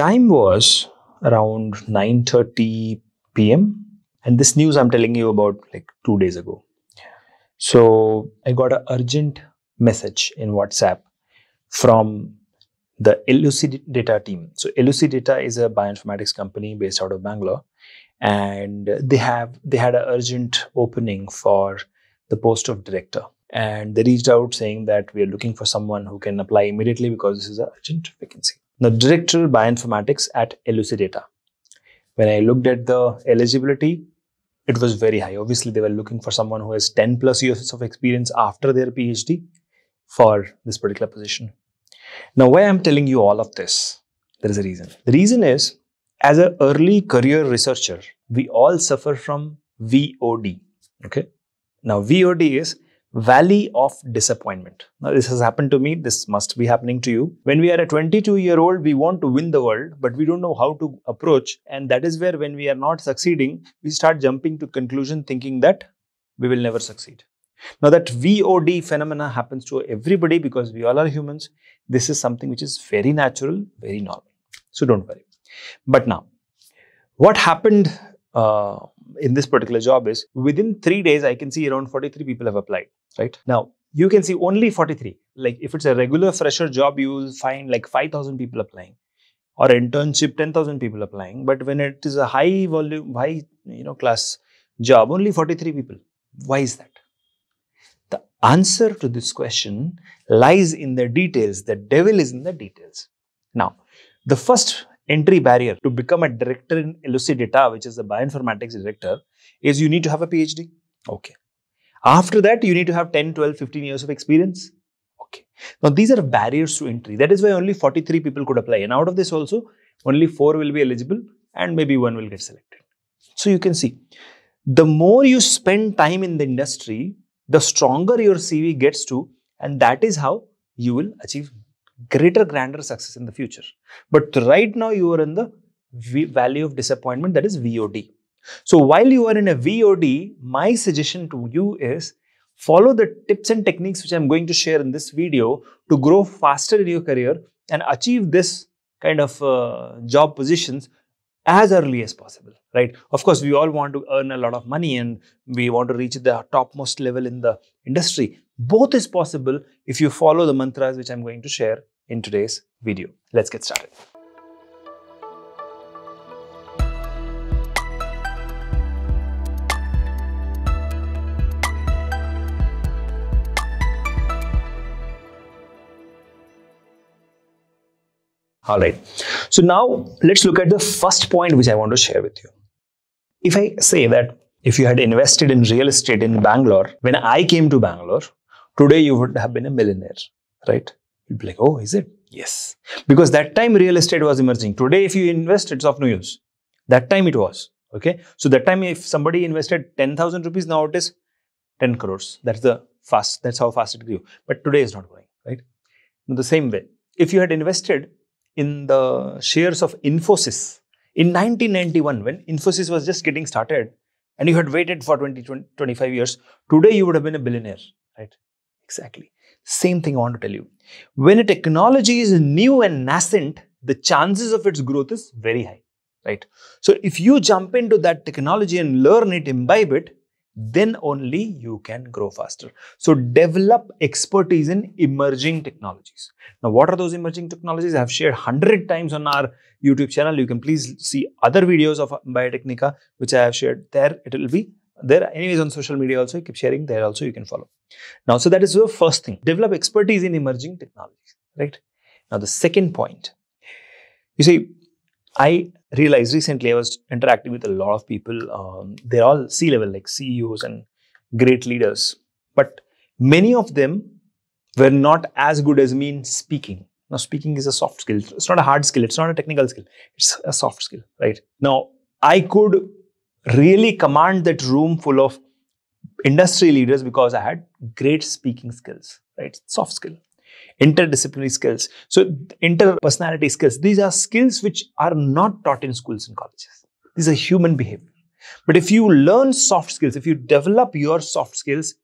time was around 9:30 p.m. and this news I'm telling you about like 2 days ago. So I got an urgent message in WhatsApp from the Elucidata team. So Elucidata is a bioinformatics company based out of Bangalore and they have they had an urgent opening for the post of director and they reached out saying that we are looking for someone who can apply immediately because this is an urgent vacancy. The director of bioinformatics at Elucidata. When I looked at the eligibility, it was very high. Obviously, they were looking for someone who has 10 plus years of experience after their PhD for this particular position. Now, why I'm telling you all of this, there is a reason. The reason is, as an early career researcher, we all suffer from VOD. Okay. Now, VOD is Valley of Disappointment. Now, this has happened to me. This must be happening to you. When we are a 22 year old, we want to win the world, but we don't know how to approach. And that is where, when we are not succeeding, we start jumping to conclusion thinking that we will never succeed. Now, that VOD phenomena happens to everybody because we all are humans. This is something which is very natural, very normal. So, don't worry. But now, what happened uh, in this particular job is within three days, I can see around 43 people have applied, right? Now, you can see only 43. Like if it's a regular fresher job, you will find like 5,000 people applying or internship, 10,000 people applying. But when it is a high volume, high, you know, class job, only 43 people. Why is that? The answer to this question lies in the details. The devil is in the details. Now, the first entry barrier to become a director in Elucidata, which is the bioinformatics director, is you need to have a PhD. Okay. After that, you need to have 10, 12, 15 years of experience. Okay. Now, these are barriers to entry. That is why only 43 people could apply. And out of this also, only 4 will be eligible and maybe 1 will get selected. So, you can see, the more you spend time in the industry, the stronger your CV gets to and that is how you will achieve greater, grander success in the future. But right now, you are in the v valley of disappointment, that is VOD. So, while you are in a VOD, my suggestion to you is follow the tips and techniques which I'm going to share in this video to grow faster in your career and achieve this kind of uh, job positions as early as possible right of course we all want to earn a lot of money and we want to reach the topmost level in the industry both is possible if you follow the mantras which i'm going to share in today's video. Let's get started. All right. So now let's look at the first point which I want to share with you. If I say that if you had invested in real estate in Bangalore, when I came to Bangalore, today you would have been a millionaire, right? You'd be like, oh, is it? Yes. Because that time real estate was emerging. Today, if you invest, it's of no use. That time it was. Okay. So that time, if somebody invested 10,000 rupees, now it is 10 crores. That's the fast, that's how fast it grew. But today is not growing, right? In the same way, if you had invested in the shares of Infosys in 1991, when Infosys was just getting started, and you had waited for 20, 20 25 years, today you would have been a billionaire, right? Exactly. Same thing I want to tell you. When a technology is new and nascent, the chances of its growth is very high, right? So if you jump into that technology and learn it, imbibe it, then only you can grow faster. So develop expertise in emerging technologies. Now, what are those emerging technologies? I've shared 100 times on our YouTube channel. You can please see other videos of Biotecnika, which I have shared there. It will be there anyways on social media also. keep sharing there also. You can follow. Now, so that is the first thing. Develop expertise in emerging technologies, right? Now, the second point, you see, I realized recently I was interacting with a lot of people. Um, they're all C level, like CEOs and great leaders, but many of them were not as good as me in speaking. Now, speaking is a soft skill. It's not a hard skill. It's not a technical skill. It's a soft skill, right? Now, I could really command that room full of industry leaders because I had great speaking skills, right? Soft skill, interdisciplinary skills. So interpersonality skills, these are skills which are not taught in schools and colleges. These are human behavior. But if you learn soft skills, if you develop your soft skills,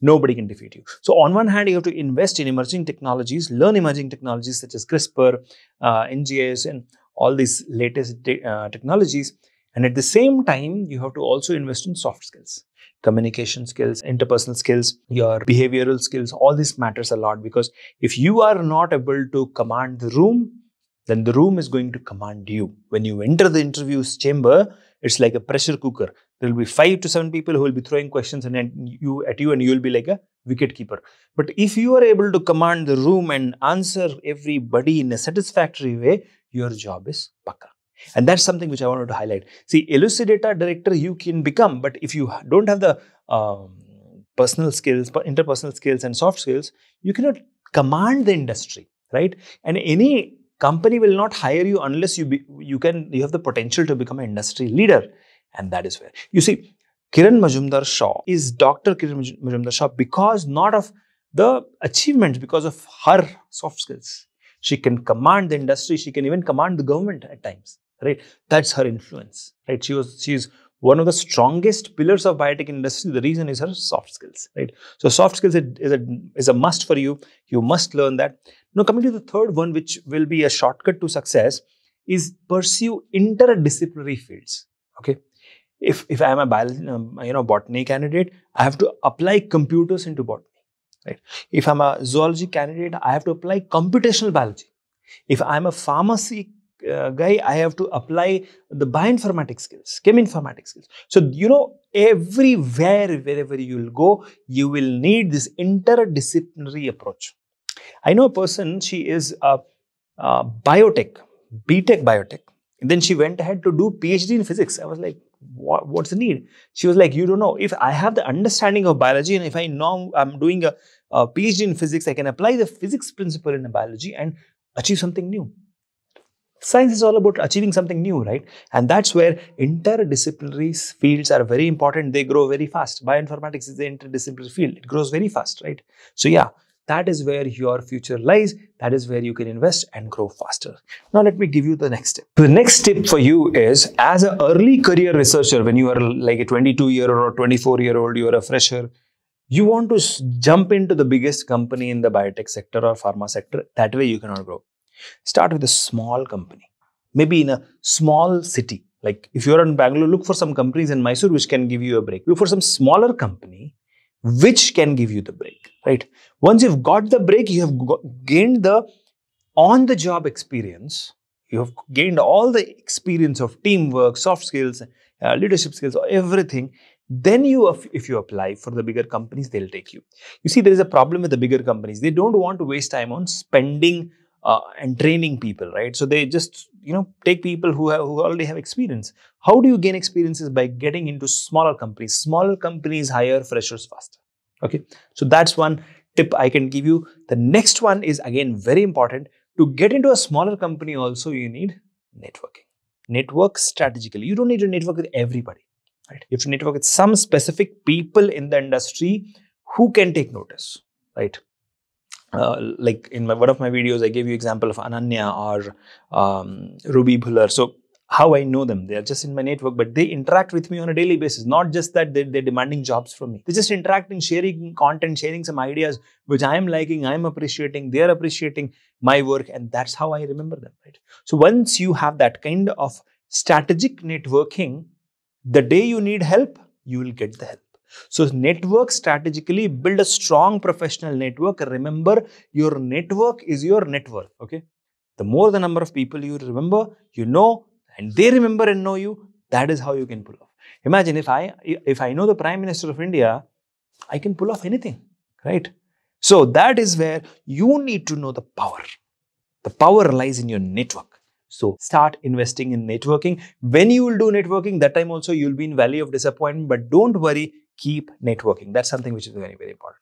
nobody can defeat you. So on one hand, you have to invest in emerging technologies, learn emerging technologies such as CRISPR, uh, NGS, and all these latest te- uh, technologies. And at the same time, you have to also invest in soft skills, communication skills, interpersonal skills, your behavioral skills. All this matters a lot because if you are not able to command the room, then the room is going to command you. When you enter the interviews chamber, it's like a pressure cooker. There will be five to seven people who will be throwing questions and you at you, and you will be like a wicket keeper. But if you are able to command the room and answer everybody in a satisfactory way, your job is pakka. And that's something which I wanted to highlight. See, Elucidata director you can become, but if you don't have the um, personal skills, interpersonal skills, and soft skills, you cannot command the industry, right? And any company will not hire you unless you be, you can you have the potential to become an industry leader, and that is where you see Kiran Majumdar Shaw is Dr. Kiran Majumdar Shaw because not of the achievements, because of her soft skills. She can command the industry. She can even command the government at times right? That's her influence, right? She was she's one of the strongest pillars of biotech industry. The reason is her soft skills, right? So soft skills is a, is a must for you. You must learn that. Now coming to the third one, which will be a shortcut to success, is pursue interdisciplinary fields. Okay, if if I am a biology, um, you know, botany candidate, I have to apply computers into botany. Right. If I'm a zoology candidate, I have to apply computational biology. If I'm a pharmacy uh, guy, I have to apply the bioinformatics skills, cheminformatics skills. So, you know, everywhere, wherever you will go, you will need this interdisciplinary approach. I know a person, she is a, a biotech, BTech biotech. And then she went ahead to do PhD in physics. I was like, what, what's the need? She was like, you don't know. If I have the understanding of biology and if I know I'm doing a, a PhD in physics, I can apply the physics principle in biology and achieve something new science is all about achieving something new, right? And that's where interdisciplinary fields are very important. They grow very fast. Bioinformatics is the interdisciplinary field. It grows very fast, right? So yeah, that is where your future lies. That is where you can invest and grow faster. Now let me give you the next tip. The next tip for you is as an early career researcher, when you are like a 22 year old or 24 year old, you are a fresher, you want to jump into the biggest company in the biotech sector or pharma sector. That way you cannot grow. Start with a small company, maybe in a small city. Like if you're in Bangalore, look for some companies in Mysore which can give you a break. Look for some smaller company which can give you the break, right? Once you've got the break, you have gained the on the job experience. You have gained all the experience of teamwork, soft skills, uh, leadership skills, everything. Then you, if you apply for the bigger companies, they'll take you. You see, there is a problem with the bigger companies. They don't want to waste time on spending uh, and training people, right? So they just you know take people who have, who already have experience. How do you gain experiences by getting into smaller companies? Smaller companies hire freshers faster. Okay, so that's one tip I can give you. The next one is again very important. To get into a smaller company, also you need networking. Network strategically. You don't need to network with everybody. Right? You have to network with some specific people in the industry who can take notice. Right? Uh, like in my, one of my videos, I gave you example of Ananya or um, Ruby Bhular. So how I know them, they are just in my network, but they interact with me on a daily basis. Not just that they're, they're demanding jobs from me. They're just interacting, sharing content, sharing some ideas which I am liking, I am appreciating, they are appreciating my work, and that's how I remember them. Right. So once you have that kind of strategic networking, the day you need help, you will get the help. So network strategically build a strong professional network. Remember, your network is your network. Okay. The more the number of people you remember, you know, and they remember and know you, that is how you can pull off. Imagine if I if I know the Prime Minister of India, I can pull off anything, right? So that is where you need to know the power. The power lies in your network. So start investing in networking. When you will do networking, that time also you'll be in valley of disappointment. But don't worry, keep networking. That's something which is very, very important.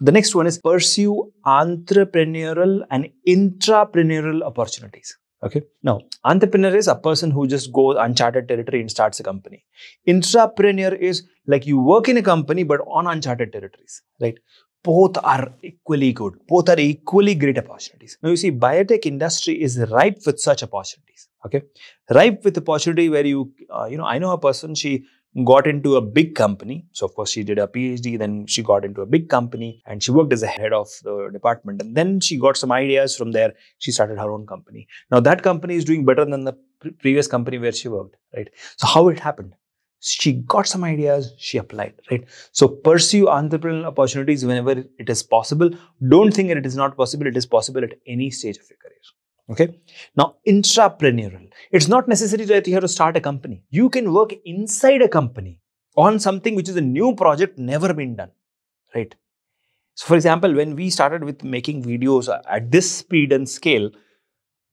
The next one is pursue entrepreneurial and intrapreneurial opportunities. Okay. Now, entrepreneur is a person who just goes uncharted territory and starts a company. Intrapreneur is like you work in a company but on uncharted territories, right? Both are equally good. Both are equally great opportunities. Now, you see, biotech industry is ripe with such opportunities. Okay, ripe with opportunity where you, uh, you know, I know a person. She got into a big company. So, of course, she did a PhD, then she got into a big company and she worked as a head of the department. And then she got some ideas from there. She started her own company. Now, that company is doing better than the pre- previous company where she worked, right? So, how it happened? She got some ideas, she applied, right? So, pursue entrepreneurial opportunities whenever it is possible. Don't think that it is not possible, it is possible at any stage of your career. Okay. Now, intrapreneurial. It's not necessary that you have to start a company. You can work inside a company on something which is a new project never been done. Right. So, for example, when we started with making videos at this speed and scale,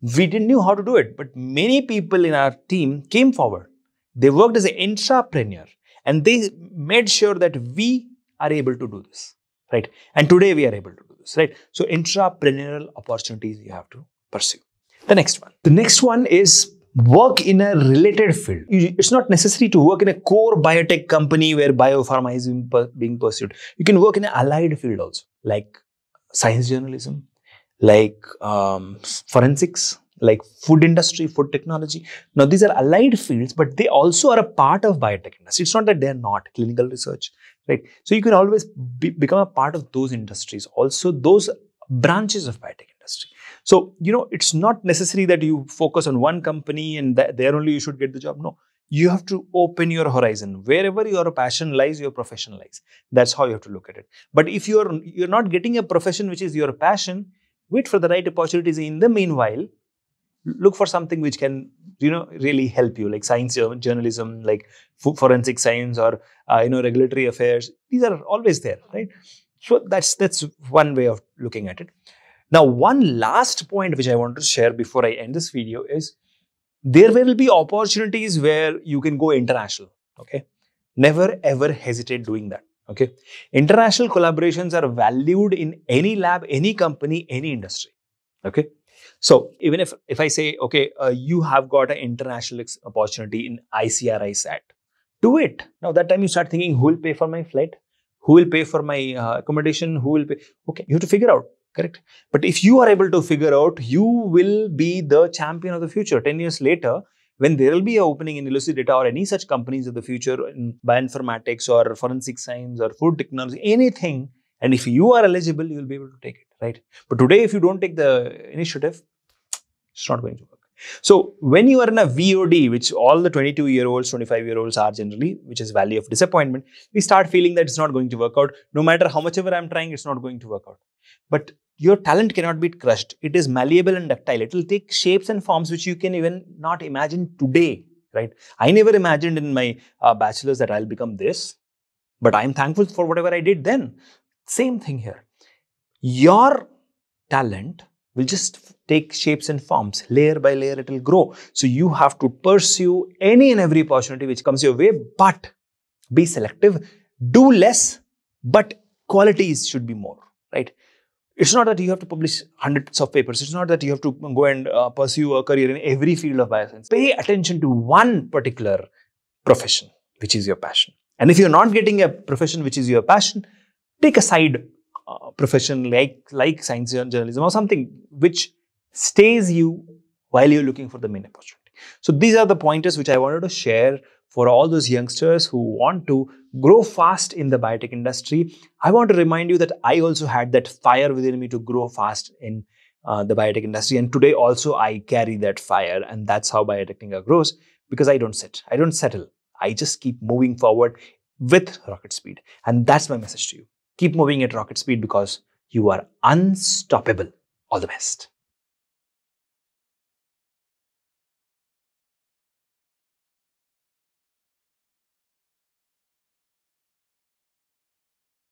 we didn't know how to do it. But many people in our team came forward. They worked as an intrapreneur and they made sure that we are able to do this. Right. And today we are able to do this. Right. So, intrapreneurial opportunities you have to pursue. The next one. The next one is work in a related field. It's not necessary to work in a core biotech company where biopharma is being pursued. You can work in an allied field also, like science journalism, like um, forensics, like food industry, food technology. Now, these are allied fields, but they also are a part of biotech industry. It's not that they're not clinical research, right? So you can always be, become a part of those industries, also those branches of biotech industry. So, you know, it's not necessary that you focus on one company and there only you should get the job. No, you have to open your horizon. Wherever your passion lies, your profession lies. That's how you have to look at it. But if you're you're not getting a profession which is your passion, wait for the right opportunities. In the meanwhile, look for something which can you know really help you like science journalism like forensic science or uh, you know regulatory affairs these are always there right so that's that's one way of looking at it now, one last point which I want to share before I end this video is there will be opportunities where you can go international. Okay. Never ever hesitate doing that. Okay. International collaborations are valued in any lab, any company, any industry. Okay. So even if, if I say, okay, uh, you have got an international opportunity in ICRISAT, do it. Now that time you start thinking, who will pay for my flight? Who will pay for my uh, accommodation? Who will pay? Okay, you have to figure out correct but if you are able to figure out you will be the champion of the future 10 years later when there will be an opening in Elucidata or any such companies of the future in bioinformatics or forensic science or food technology, anything, and if you are eligible, you will be able to take it, right? But today, if you don't take the initiative, it's not going to work. So when you are in a VOD, which all the 22 year olds, 25 year olds are generally, which is valley of disappointment, we start feeling that it's not going to work out. No matter how much ever I'm trying, it's not going to work out. But your talent cannot be crushed. It is malleable and ductile. It will take shapes and forms which you can even not imagine today, right? I never imagined in my uh, bachelor's that I'll become this, but I'm thankful for whatever I did then. Same thing here. Your talent will just take shapes and forms. Layer by layer, it will grow. So you have to pursue any and every opportunity which comes your way, but be selective. Do less, but qualities should be more, right? It's not that you have to publish hundreds of papers. It's not that you have to go and uh, pursue a career in every field of bioscience. Pay attention to one particular profession, which is your passion. And if you're not getting a profession which is your passion, take a side uh, profession like, like science journalism or something which stays you while you're looking for the main opportunity. So these are the pointers which I wanted to share for all those youngsters who want to grow fast in the biotech industry. I want to remind you that I also had that fire within me to grow fast in uh, the biotech industry. And today also I carry that fire and that's how Biotecnika grows because I don't sit, I don't settle. I just keep moving forward with rocket speed. And that's my message to you. Keep moving at rocket speed because you are unstoppable. All the best.